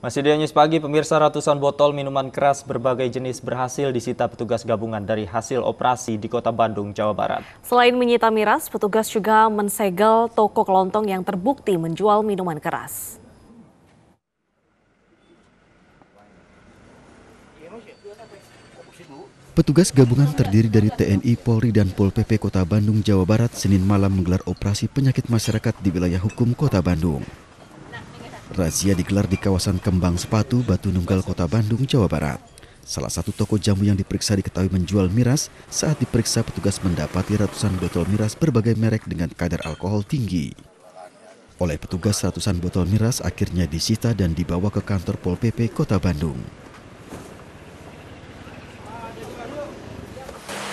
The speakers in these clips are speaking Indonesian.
Masih di News Pagi, pemirsa ratusan botol minuman keras berbagai jenis berhasil disita petugas gabungan dari hasil operasi di kota Bandung, Jawa Barat. Selain menyita miras, petugas juga mensegel toko kelontong yang terbukti menjual minuman keras. Petugas gabungan terdiri dari TNI, Polri, dan Pol PP Kota Bandung, Jawa Barat Senin malam menggelar operasi penyakit masyarakat di wilayah hukum Kota Bandung. Razia digelar di kawasan Kembang Sepatu, Batu Nunggal, Kota Bandung, Jawa Barat. Salah satu toko jamu yang diperiksa diketahui menjual miras. Saat diperiksa, petugas mendapati ratusan botol miras berbagai merek dengan kadar alkohol tinggi. Oleh petugas, ratusan botol miras akhirnya disita dan dibawa ke kantor Pol PP Kota Bandung.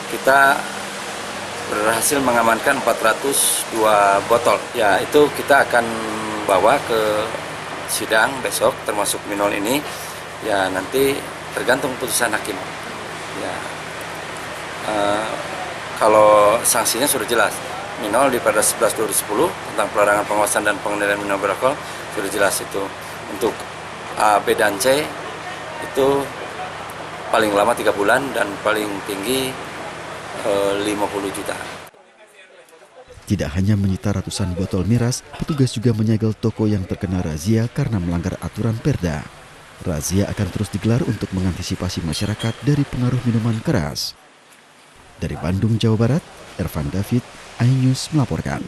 Kita berhasil mengamankan 402 botol. Ya, itu kita akan bawa ke sidang besok termasuk minol ini ya nanti tergantung putusan hakim. Ya. Uh, kalau sanksinya sudah jelas. Minol di pada 11 2010 tentang pelarangan pengawasan dan pengendalian minol beralkohol sudah jelas itu. Untuk A, B dan C itu paling lama tiga bulan dan paling tinggi uh, eh, 50 juta. Tidak hanya menyita ratusan botol miras, petugas juga menyegel toko yang terkena razia karena melanggar aturan perda. Razia akan terus digelar untuk mengantisipasi masyarakat dari pengaruh minuman keras. Dari Bandung, Jawa Barat, Ervan David, iNews melaporkan.